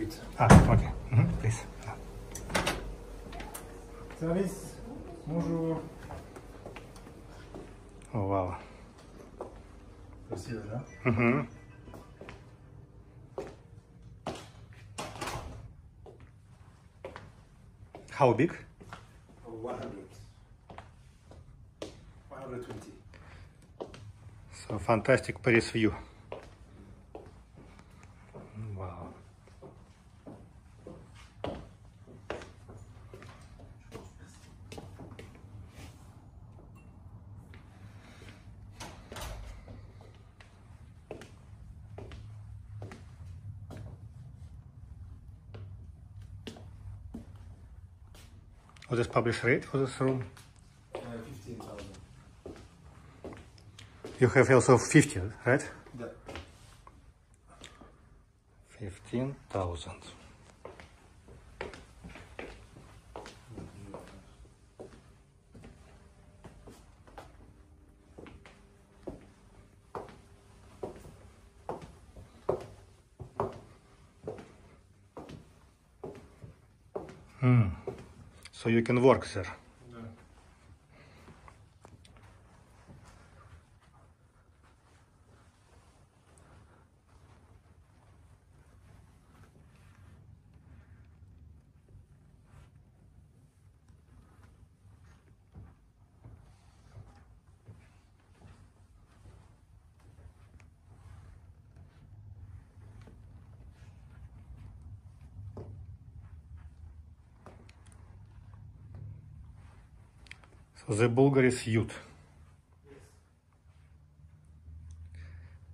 suite. Ah, okay. Mhm, Please. Service. Bonjour. Oh, wow. Merci déjà. Mhm. How big? 100. 120. So fantastic Paris view. What is published rate for this room? Uh, 15,000. You have also 50, right? Да. 15,000. Hmm. So you can work there. Да. So the Bulgari suite.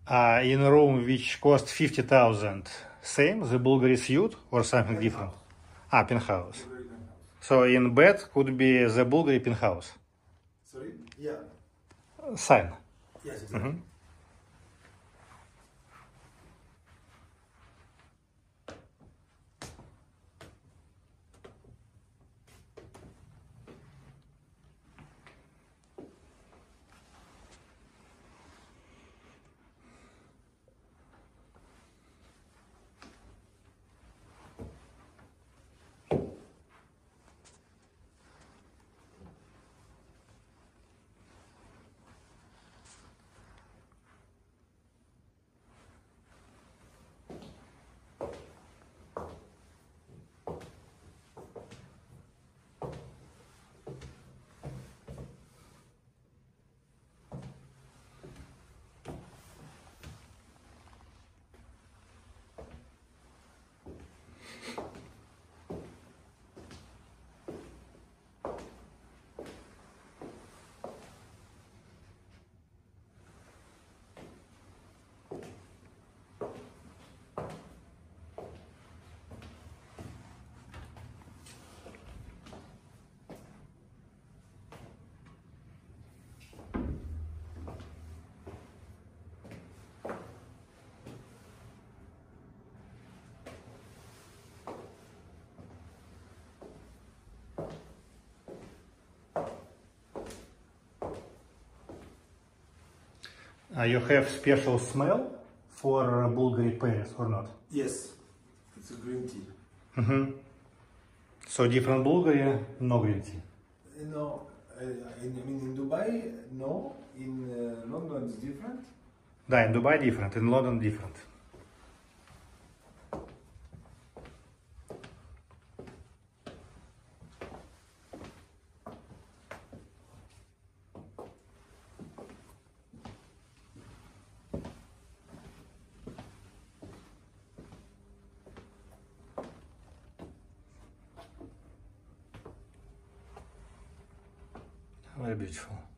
Uh, in a room which cost 50,000, same, the Bulgari suite or something different? Ah, penthouse. So in bed could be the Bulgari penthouse. Sorry? Yeah. Sign. Yes, exactly. Uh, you have special smell for uh, Bulgari Paris or not? Yes. It's a green tea. hmm So different Bulgari, no green tea. Uh, No, uh, in, I mean in Dubai, no. In uh, London, it's different. Да, in Dubai different, in London different. Merbiçoğlu.